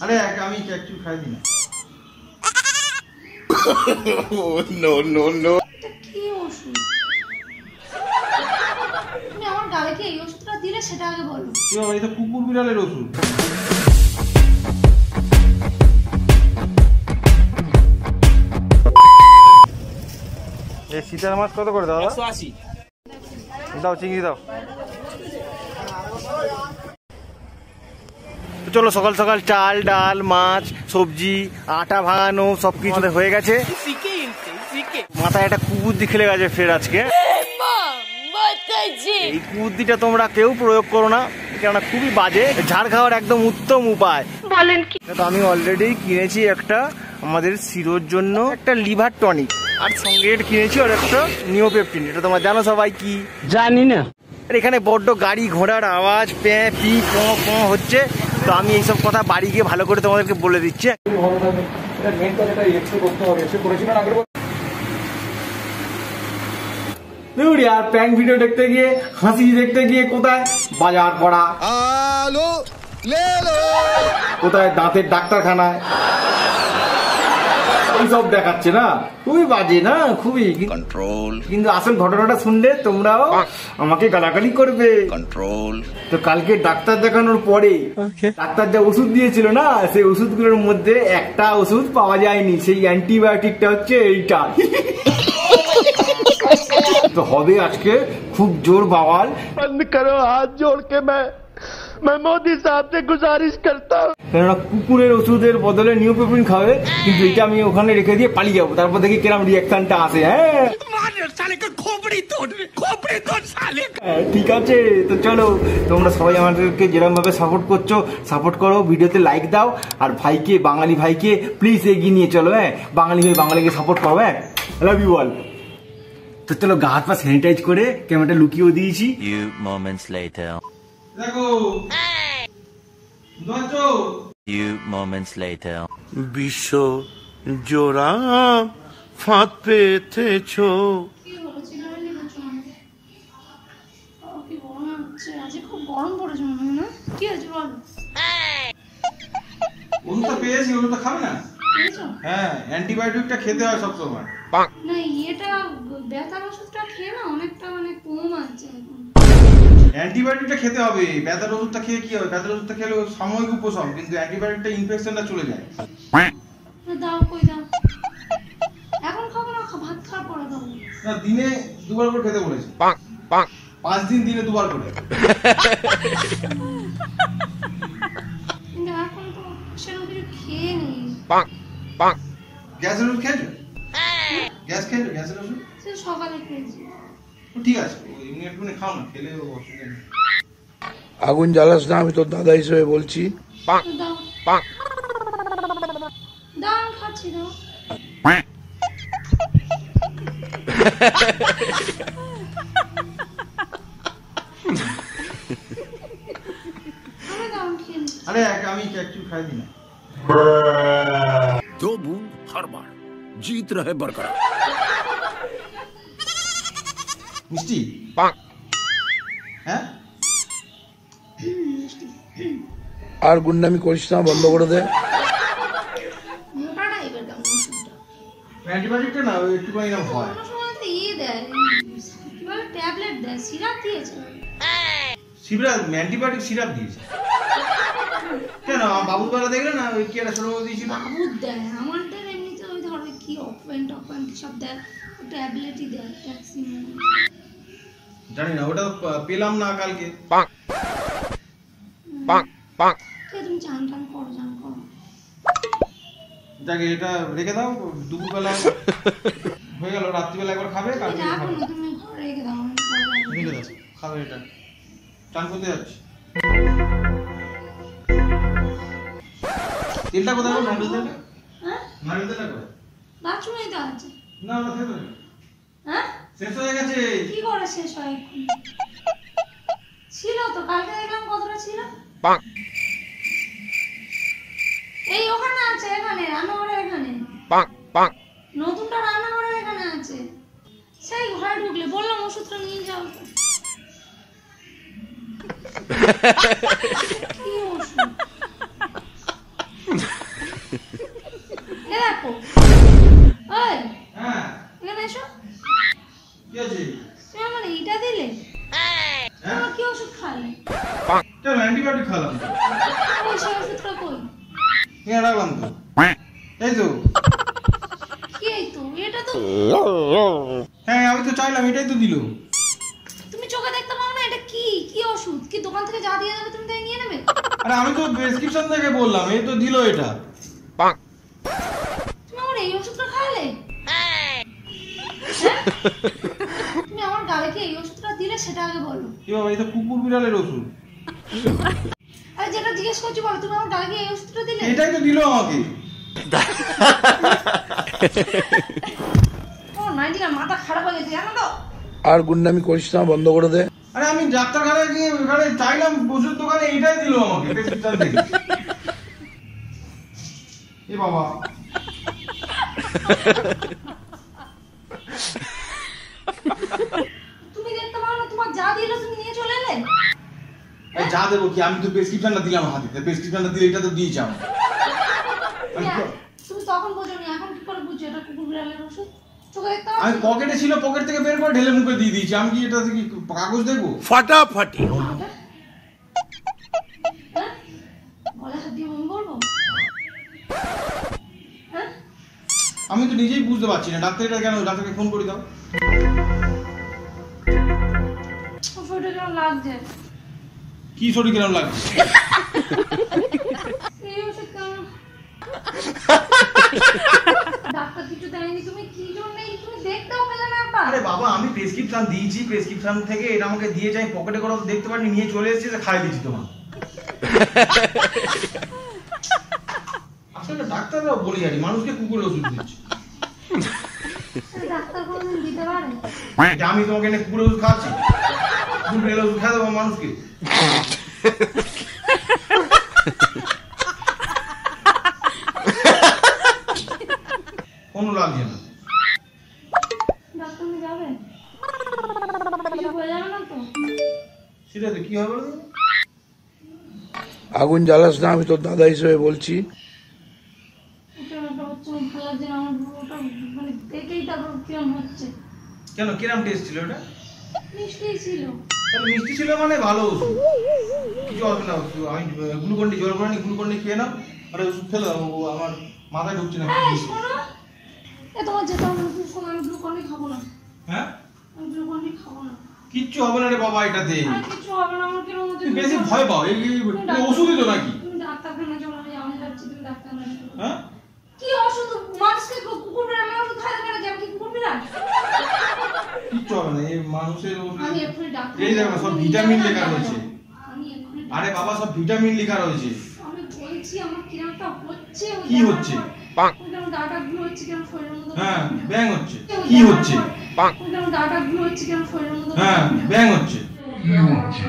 আরে এক- আমি একটু খাই দিই না। No, no. এটা কি ওষুধ? তুমি আমার গালে কি এই ওষুধটা দিলে সেটা আগে বলো। কি বাবা এটা কুকুর বিড়ালের ওষুধ। এই শীতের মাছ কত করে দাদা? দাও চিংড়ি দাও। চলো সকাল সকাল চাল ডাল মাছ সবজি আটা ভাঙানো সব কিছু হয়ে গেছে। মাথায় একটা কুবুদ্ধি খেলে গেছে ফের আজকে। এই কুবুদ্ধিটা তোমরা কেউ প্রয়োগ করো না কেননা খুবই বাজে। ঝাড় খাওয়ার একদম উত্তম উপায়। বলেন কি? তো আমি অলরেডি কিনেছি একটা আমাদের শিরোর জন্য। একটা লিভার টনিক। আর সঙ্গে এটা কিনেছি আর একটা নিওপেপটিন। এটা তোমরা জানো সবাই কি? জানি না। আর এখানে বড্ড গাড়ি ঘোড়ার আওয়াজ প্যাঁ পি প প হচ্ছে। তো আমি এইসব কথা বাড়ি গিয়ে ভালো করে তোমাদেরকে বলে দিচ্ছি। আর ভিডিও দেখতে গিয়ে হাসি দেখতে গিয়ে কোথায়? বাজার করা। কোথায় দাঁতের ডাক্তারখানায়? এইসব দেখাচ্ছে না। খুবই বাজে না? খুবই। কন্ট্রোল কিন্তু আসল ঘটনাটা শুনলে তোমরাও আমাকে গালাগালি করবে। কন্ট্রোল তো কালকে ডাক্তার দেখানোর পরে ডাক্তার যা ওষুধ দিয়েছিল না সেই ওষুধগুলোর মধ্যে একটা ওষুধ পাওয়া যায়নি। সেই অ্যান্টিবায়োটিকটা হচ্ছে এইটা। তো হবে আজকে খুব জোর বাওয়াল। বন্ধ করো হাত জোড় কে मैं मैं मोदी साहब से गुजारिश करता हूँ কেননা কুকুরের ওষুধের বদলে নিউপেপিন খাবে কিন্তু এটা আমি ওখানে রেখে দিয়ে পালিয়ে যাবো তারপর দেখি কিরম রিয়াকশনটা আসে হ্যাঁ হ্যাঁ, ঠিক আছে তো চলো তোমরা সবাই আমাদেরকে যেরকম ভাবে সাপোর্ট করছো সাপোর্ট করো ভিডিওতে লাইক দাও আর ভাইকে বাঙালি ভাইকে প্লিজ এগিয়ে নিয়ে চলো হ্যাঁ বাঙালি হয়ে বাঙালিকে সাপোর্ট করো হ্যাঁ লাভ ইউ অল তো চলো গা হাত পা স্যানিটাইজ করে ক্যামেরাটা লুকিয়েও দিয়েছি Few moments later. দেখো Few moments later. বিশ্ব জোড়া ফাঁদ পেতেছো। গরম হচ্ছে। আজকে খুব গরম পড়েছে মনে না? কি হয়েছে বলো? ওষুধটা পেয়েছি ওষুধটা খাবে না? হ্যাঁ অ্যান্টিবায়োটিকটা খেতে হয় না ইয়েটা ব্যথার ওষুধটা খেয়ে না অ্যান্টিবায়োটিকটা খেতে হবে ব্যথার ওষুধটা খেয়ে কি হবে? ব্যথার ওষুধটা খেলে সাময়িক উপশম কিন্তু অ্যান্টিবায়োটিকটা ইনফেকশনটা চলে যায়। দাও কই দাও? এখন খাব না ভাত খাওয়ার পরে খাব। না দিনে দুবার করে খেতে বলেছে। পাঁচ দিন দিনে দুবার করে। এখন তো সেরকম কিছু খেয়ে নেই। গ্যাসের ওষুধ খেয়েছো? গ্যাস খেয়েছো? গ্যাসের ওষুধ? সকালে খেয়েছি। ঠিক আছে ও এমনি একটুখানি খাও না খেলে ও অসুবিধা নেই আগুন জ্বালাস না আমি তোর দাদা হিসেবে বলছি তো দাও দাও আমি খাচ্ছি দাও আমি দাও আমি খেয়ে নিচ্ছি। আরে এক- আমি একটু খাই দিই না दो बूंद हर बार जीत रहे बरकरार মিষ্টি? হ্যাঁ? আর গুন্ডামি করিস না বন্ধ করে দে। অ্যান্টিবায়োটিকটা না একটুখানি হয়। ইয়ে বলে ট্যাবলেট দেয় সিরাপ দিয়েছে। সিরাপ অ্যান্টিবায়োটিক সিরাপ দিয়েছে। কেন বাবুর বেলা দেখলে না ওই কি একটা ছোট বউ দিয়েছিল বাবুর দেয় আমারটা এমনিতে ওই ধরো কি সব দেয়। ট্যাবলেটই দেয় ট্যাক্সিন জানি না ওটা পেলাম না কালকে। তুমি চান টান করো চান করো। যাকে এটা রেখে দাও দুপুরবেলা হয়ে গেল রাত্রিবেলা একবার খাবে কালকে খাবে। তুমি রেখে দাও রেখে দাও খাবে এটা। চান করতে যাচ্ছি। তেলটা কোথায়? নারকেল তেলটা? হ্যাঁ? নারকেল তেলটা কোথায়? বাথরুমেই তো আছে। না ওটা শেষ হয়ে হ্যাঁ? শেষ হয়ে গেছে। কি করে শেষ হয়? ছিল তো কালকে দেখলাম কতটা ছিল। এই ওখানে আছে এখানে রান্নাঘরের এখানে। নতুনটা রান্নাঘরের এখানে আছে। সেই ঘরে ঢুকলে বললাম ওষুধটা নিয়ে যাও। এই তো। কি এই এটা তো হ্যাঁ আমি তো চাইলাম এটাই তো দিল। তুমি চোখে দেখতে পাও না এটা কি? কি ওষুধ? কি দোকান থেকে যা দিয়ে দেবে তুমি তাই নিয়ে নেবে? আরে আমি তো প্রেসক্রিপশন থেকে বললাম এই তো দিল এটা। তুমি আমার এই ওষুধটা খাওয়ালে হ্যাঁ? তুমি আমার গালে কি এই ওষুধটা দিলে সেটা আগে বলো। কি বাবা এই তো কুকুর বিড়ালের ওষুধ। আরে যেটা জিজ্ঞেস করছি বলো তুমি আমার গালে কি এই ওষুধটা দিলে? এটাই তো দিল আমাকে। মাথা খারাপ হয়ে গেছে জানো তো? আর গুন্ডামি করিস না বন্ধ করে দে। আরে আমি ডাক্তারখানে গিয়ে ওখানে চাইলাম ওষুধ দোকানে এটাই দিল আমাকে এ বাবা। তুমি দেখতে পাও না তোমার যা দিল তুমি নিয়ে চলে এলে? যা দেবো কি? আমি তো প্রেসক্রিপশনটা দিলাম হাতে প্রেসক্রিপশনটা দিলে এটা তো দিয়ে আমি আমি পকেটে ছিল পকেট থেকে বের করে ঢেলে দিয়ে দিয়েছি। আমি কি কাগজ দেখব? আমি তো নিজেই বুঝতে পারছি না। ডাক্তারটা কেন ডাক্তারকে ফোন করে দাও। কি শরীর কেমন লাগছে? ডাক্তার কিছু দেয়নি তুমি কি জন্য তুমি দেখতেও পেলে না আরে বাবা আমি প্রেসক্রিপশন দিয়েছি প্রেসক্রিপশন থেকে এটা আমাকে দিয়ে যাই পকেটে করে দেখতে পারিনি নিয়ে চলে এসেছি তো খাই দিচ্ছি তোমার আসলে ডাক্তাররাও বলে জানি মানুষকে কুকুরের ওষুধ দিচ্ছে। আমি তোমাকে এনে কুকুরের ওষুধ খাচ্ছি কুকুরের ওষুধ খাওয়া দেবো মানুষকে। আগুন জ্বালাস না আমি তোর দাদা হিসেবে বলছি। কেন কিরম টেস্ট ছিল ওটা? মিষ্টি ছিল। মিষ্টি ছিল মানে ভালো ওষুধ? কিছু হবে না ওষুধ। আমি গ্লুকন্ডি জল করে নি গ্লুকন্ডি খেয়ে নাও। আর ওষুধ ও আমার মাথায় ঢুকছে না এ তোমার যেতে হবে না আমি গ্লুকন্ডি খাব না। হ্যাঁ? আমি গ্লুকন্ডি খাব না। কিচ্ছু হবে না রে বাবা এটাতে। কিছু হবে না তুমি বেশি ভয় পাও? এই ওষুধই তো নাকি? তুমি ডাক্তারখানা চলো আমি আমি যাচ্ছি তুমি ডাক্তারখানা হ্যাঁ কি ওষুধ মানুষকে কু- কুকুর ওষুধ নাকি কি কুকুর বিড়াল কিচ্ছু হবে না এই মানুষের ওষুধ আমি এক্ষুনি ডাক্তার এই দেখো সব ভিটামিন লেখা রয়েছে। আরে বাবা সব ভিটামিন লেখা রয়েছে। আমি বলছি আমার কিরমটা হচ্ছে কি হচ্ছে? পর- গুলো হচ্ছে কেমন শরীরের মধ্যে হ্যাঁ ব্যাং হচ্ছে। কি হচ্ছে? পর- গুলো হচ্ছে কেমন শরীরের মধ্যে হ্যাঁ ব্যাং হচ্ছে। কাটাগুলো হচ্ছে?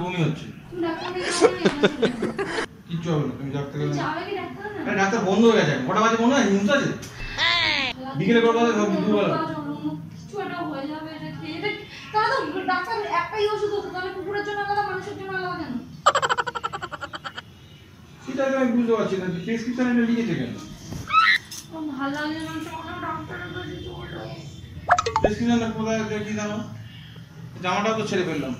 বমি হচ্ছে তুমি ডাক্তার নিয়ে যাও না, আমি কিচ্ছু হবে না তুমি ডাক্তার যাবে ডাক্তার? না আরে ডাক্তার বন্ধ হয়ে গেছে কটা বাজে মনে হয়? আছে? বিকেলে কটা বাজে সব দুপুরবেলা? হয়ে ডাক্তার একটাই ওষুধ হতো তাহলে কুকুরের জন্য আলাদা মানুষের জন্য আলাদা কেন? সেটা আমি বুঝতে পারছি না প্রেসক্রিপশন লিখেছে কেন? ভালো লাগে না ডাক্তারের কাছে চলো প্রেসক্রিপশনটা কোথায় আছে কি জানো? জামাটাও তো ছেড়ে ফেললাম।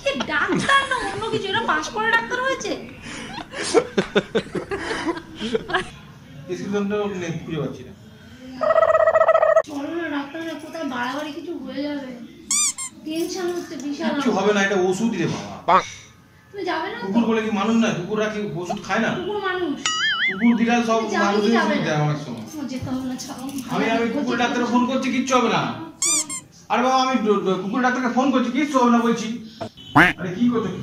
কি ডাক্তার না অন্য কিছু? এটা পাস করে ডাক্তার হয়েছে? প্রেসক্রিপশনটাও নেই খুঁজে পাচ্ছি না। চলো না ডাক্তার কোথায়? বাড়াবাড়ি কিছু হয়ে যাবে। টেনশন হচ্ছে বিশাল কিচ্ছু হবে না এটা ওষুধ রে বাবা। তুমি যাবে না? কুকুর বলে কি মানুষ না কুকুররা কি ওষুধ খায় না? কুকুর মানুষ। কুকুর বিড়াল সব মানুষের ওষুধ অনেক সময়। আমি আমি কুকুর ডাক্তারে ফোন করছি কিচ্ছু হবে না। আরে বাবা আমি কুকুর ডাক্তারকে ফোন করছি কিচ্ছু হবে না বলছি। আরে কি করছ কি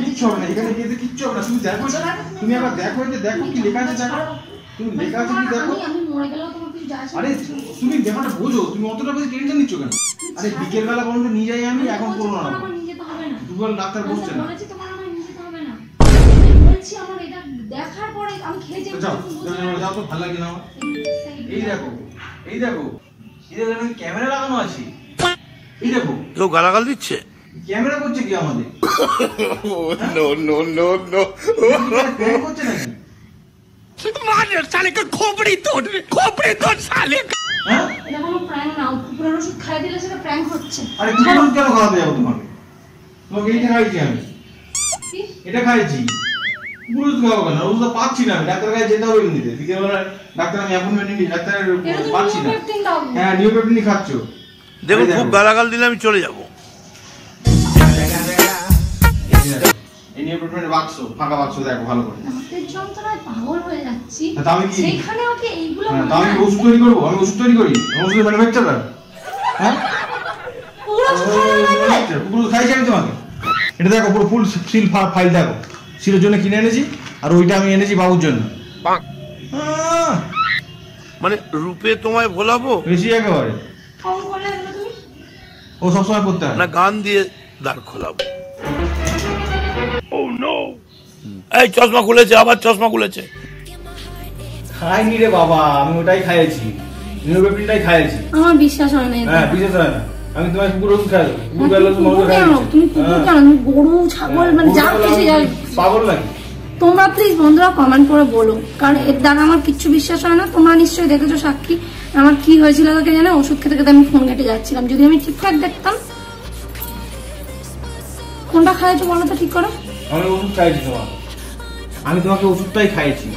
কিচ্ছু হবে না এখানে গিয়ে কিচ্ছু হবে না তুমি দেখো এটা। তুমি? একবার দেখো দেখো কি লেখা আছে দেখো। তুমি লেখা আছে কি দেখো। আরে তুমি ব্যাপারটা বোঝো তুমি অতটা বেশি টেনশন নিচ্ছ কেন? আরে বিকেল বেলা নিয়ে যাই আমি এখন করব না দুপুর ডাক্তার বসছে না। দেখার পরে আমি খেয়ে যাও যাও তো ভালো লাগে না এই দেখো এই দেখো এই দেখো ক্যামেরা লাগানো আছে। এই দেখো কেউ গালাগাল দিচ্ছে? ক্যামেরা করছে কি আমাদের? No, no, no. প্ল্যান করছে নাকি? হ্যাঁ? এটা কোনো প্র্যাঙ্ক না কুকুরের ওষুধ খাই দিলে সেটা প্র্যাঙ্ক হচ্ছে। আরে কুকুর কেন খাওয়াতে যাব তোমাকে? তোমাকে এইটা খাইছি আমি। এটা খাইছি ওষুধ খাওয়াবো কেন ওষুধ পাচ্ছি না ডাক্তার কাছে যেতে হবে এমনিতে। বিকেলবেলা ডাক্তার আমি অ্যাপয়েন্টমেন্ট নিই ডাক্তার পাচ্ছি না। হ্যাঁ নিউপেপটিনই খাচ্ছ। দেখুন এই খুব গালাগাল দিলে আমি চলে যাব। এই নিউপেপটিনের বাক্স ফাঁকা বাক্স দেখো ভালো করে। যন্ত্রণায় পাগল হয়ে যাচ্ছি। আমি কি- সেইখানে ওকে এইগুলো হ্যাঁ তা আমি ওষুধ তৈরি করব আমি ওষুধ তৈরি করি। ওষুধ ম্যানুফ্যাকচারার হ্যাঁ? ওষুধ খাইছি আমি তোমাকে। এটা দেখো পুরো ফুল সিল ফাইল দেখো। সিলের জন্য কিনে এনেছি আর ওইটা আমি এনেছি বাবুর জন্য। আহ, মানে রূপে তোমায় ভোলাবো? বেশি একেবারে। ও সবসময় করতে হয়। না গান দিয়ে দাঁড় খোলাবো। এই চশমা খুলেছে আবার চশমা খুলেছে। খাইনি রে বাবা আমি ওটাই খাইয়েছি। নিউরোপেপটিনটাই খাইয়েছি। আমার বিশ্বাস হয় না হ্যাঁ বিশেষ হয় না। আমি তোমার কুকুর ওষুধ খাই তুমি কুকুর কেন? গরু ছাগল মানে যা কিছু পাগল নাকি? তোমরা প্লিজ বন্ধুরা কমেন্ট করে বলো। কারণ এর দ্বারা আমার কিচ্ছু বিশ্বাস হয় না। তোমরা নিশ্চয়ই দেখেছ সাক্ষী। আমার কি হয়েছিল তাকে জানে? ওষুধ খেতে খেতে আমি ফোন কেটে যাচ্ছিলাম। যদি আমি ঠিকঠাক দেখতাম কোনটা খাইছো বলো তো ঠিক করে? আমি ওষুধ খাইছি তোমার আমি তোমাকে ওষুধটাই খাইয়েছি।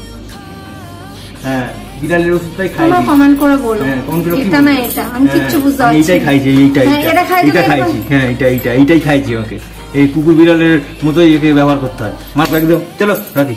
হ্যাঁ। বিড়ালের ওষুধটাই তোমরা কমেন্ট করে বলো। হ্যাঁ, এটা না এটা আমি হ্যাঁ, কিচ্ছু বুঝতে পারছি এইটাই খাইছি এইটা হ্যাঁ, এটা খাই এটা খাইছি। হ্যাঁ এটা এইটা এইটাই খাইছি ওকে। এই কুকুর বিড়ালের মতোই একে ব্যবহার করতে হয়। মার একদম। চলো রাখি।